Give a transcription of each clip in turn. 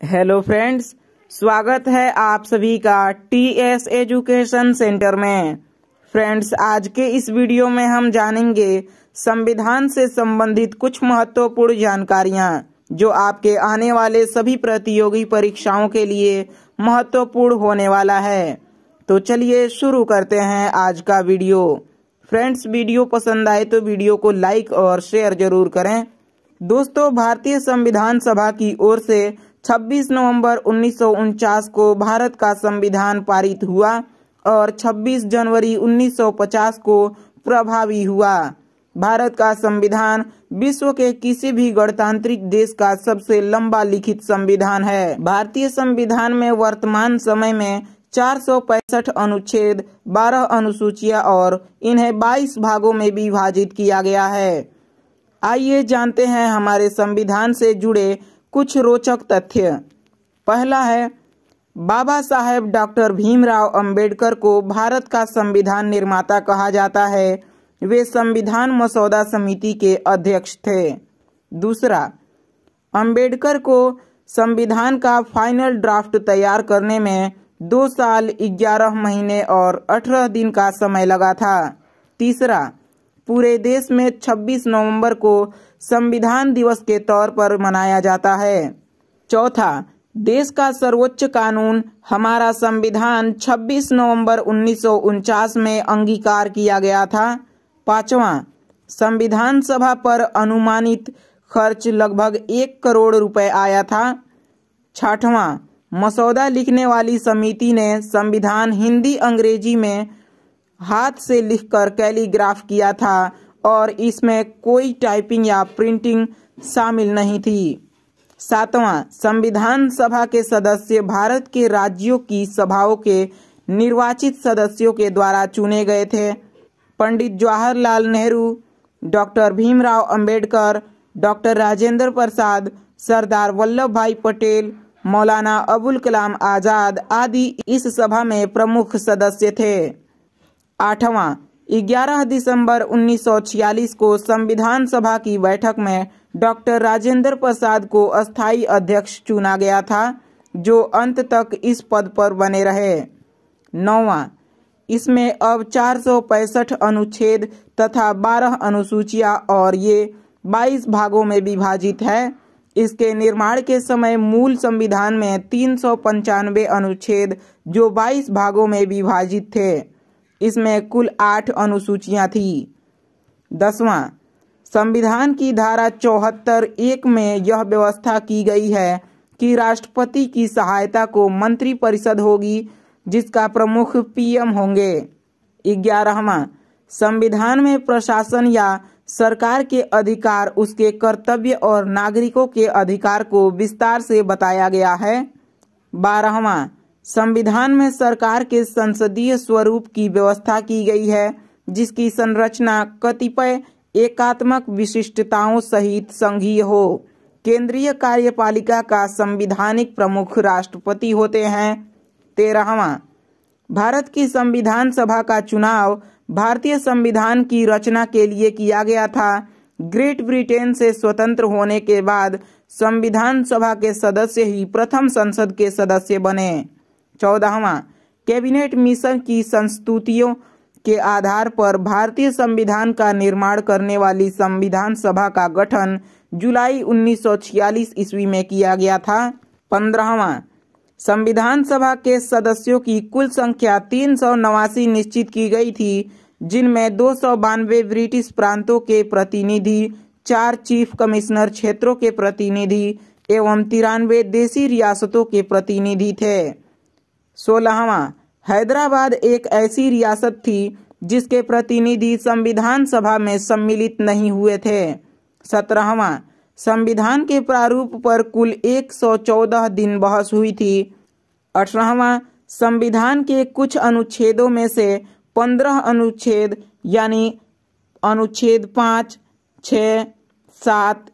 Hello friends, स्वागत है आप सभी का टी एस एजुकेशन सेंटर में। फ्रेंड्स, आज के इस वीडियो में हम जानेंगे संविधान से संबंधित कुछ महत्वपूर्ण जानकारियाँ, जो आपके आने वाले सभी प्रतियोगी परीक्षाओं के लिए महत्वपूर्ण होने वाला है। तो चलिए शुरू करते हैं आज का वीडियो। फ्रेंड्स, वीडियो पसंद आए तो वीडियो को लाइक और शेयर ज़रूर करें। दोस्तों, भारतीय संविधान सभा की ओर से 26 नवंबर उन्नीस सौ उनचास को भारत का संविधान पारित हुआ और 26 जनवरी 1950 को प्रभावी हुआ। भारत का संविधान विश्व के किसी भी गणतांत्रिक देश का सबसे लंबा लिखित संविधान है। भारतीय संविधान में वर्तमान समय में चार सौ पैंसठ अनुच्छेद 12 अनुसूचियाँ और इन्हें 22 भागों में विभाजित किया गया है। आइए जानते हैं हमारे संविधान से जुड़े कुछ रोचक तथ्य। पहला है, बाबा साहेब डॉक्टर भीमराव अंबेडकर को भारत का संविधान निर्माता कहा जाता है। वे संविधान मसौदा समिति के अध्यक्ष थे। दूसरा, अंबेडकर को संविधान का फाइनल ड्राफ्ट तैयार करने में दो साल, ग्यारह महीने और अठारह दिन का समय लगा था। तीसरा, पूरे देश में 26 नवंबर को संविधान दिवस के तौर पर मनाया जाता है। चौथा, देश का सर्वोच्च कानून, हमारा संविधान 26 नवंबर उन्नीस सौ उनचास में अंगीकार किया गया था। पांचवा, संविधान सभा पर अनुमानित खर्च लगभग एक करोड़ रुपए आया था। छठवां, मसौदा लिखने वाली समिति ने संविधान हिंदी अंग्रेज़ी में हाथ से लिखकर कैलीग्राफ किया था। और इसमें कोई टाइपिंग या प्रिंटिंग शामिल नहीं थी। सातवां, संविधान सभा के सदस्य भारत के राज्यों की सभाओं के निर्वाचित सदस्यों के द्वारा चुने गए थे। पंडित जवाहरलाल नेहरू, डॉक्टर भीमराव अंबेडकर, डॉक्टर राजेंद्र प्रसाद, सरदार वल्लभ भाई पटेल, मौलाना अबुल कलाम आज़ाद आदि इस सभा में प्रमुख सदस्य थे। आठवां 11 दिसंबर 1946 को संविधान सभा की बैठक में डॉक्टर राजेंद्र प्रसाद को अस्थायी अध्यक्ष चुना गया था, जो अंत तक इस पद पर बने रहे। नौवा, इसमें अब चार सौ पैंसठ अनुच्छेद तथा 12 अनुसूचियाँ और ये 22 भागों में विभाजित है। इसके निर्माण के समय मूल संविधान में तीन सौ पंचानवे अनुच्छेद, जो 22 भागों में विभाजित थे। इसमें कुल आठ अनुसूचियाँ थी। दसवां, संविधान की धारा चौहत्तर एक में यह व्यवस्था की गई है कि राष्ट्रपति की सहायता को मंत्री परिषद होगी, जिसका प्रमुख पीएम होंगे। ग्यारहवा, संविधान में प्रशासन या सरकार के अधिकार, उसके कर्तव्य और नागरिकों के अधिकार को विस्तार से बताया गया है। बारहवा संविधान में सरकार के संसदीय स्वरूप की व्यवस्था की गई है, जिसकी संरचना कतिपय एकात्मक विशिष्टताओं सहित संघीय हो। केंद्रीय कार्यपालिका का संविधानिक प्रमुख राष्ट्रपति होते हैं तेरहवा। भारत की संविधान सभा का चुनाव भारतीय संविधान की रचना के लिए किया गया था। ग्रेट ब्रिटेन से स्वतंत्र होने के बाद संविधान सभा के सदस्य ही प्रथम संसद के सदस्य बने। चौदहवा, कैबिनेट मिशन की संस्तुतियों के आधार पर भारतीय संविधान का निर्माण करने वाली संविधान सभा का गठन जुलाई 1946 ईस्वी में किया गया था। पंद्रहवा, संविधान सभा के सदस्यों की कुल संख्या तीन सौ नवासी निश्चित की गई थी, जिनमें दो सौ बानवे ब्रिटिश प्रांतों के प्रतिनिधि, चार चीफ कमिश्नर क्षेत्रों के प्रतिनिधि एवं तिरानवे देशी रियासतों के प्रतिनिधि थे। सोलहवा, हैदराबाद एक ऐसी रियासत थी जिसके प्रतिनिधि संविधान सभा में सम्मिलित नहीं हुए थे। सत्रहवा, संविधान के प्रारूप पर कुल 114 दिन बहस हुई थी। अठारहवा, संविधान के कुछ अनुच्छेदों में से पंद्रह अनुच्छेद, यानी अनुच्छेद पाँच छ सात,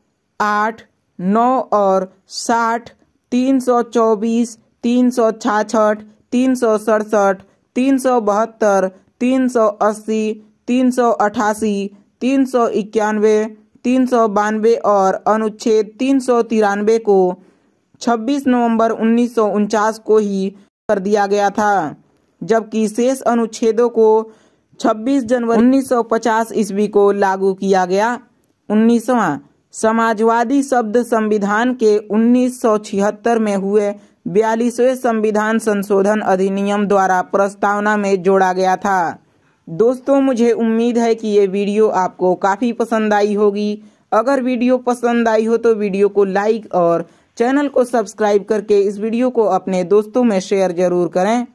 आठ, नौ और साठ, तीन सौ चौबीस, तीन सौ छाछठ तीन सौ सड़सठ, तीन सौ बहत्तर, तीन सौ अस्सी, तीन सौ अठासी, तीन सौ इक्यानवे, तीन सौ बानवे और अनुच्छेद तीन सौ तिरानवे को 26 नवंबर उन्नीस सौ उनचास को ही कर दिया गया था, जबकि शेष अनुच्छेदों को 26 जनवरी 1950 ईस्वी को लागू किया गया। उन्नीसवा, समाजवादी शब्द संविधान के 1976 में हुए बयालीसवें संविधान संशोधन अधिनियम द्वारा प्रस्तावना में जोड़ा गया था। दोस्तों, मुझे उम्मीद है कि ये वीडियो आपको काफ़ी पसंद आई होगी। अगर वीडियो पसंद आई हो तो वीडियो को लाइक और चैनल को सब्सक्राइब करके इस वीडियो को अपने दोस्तों में शेयर ज़रूर करें।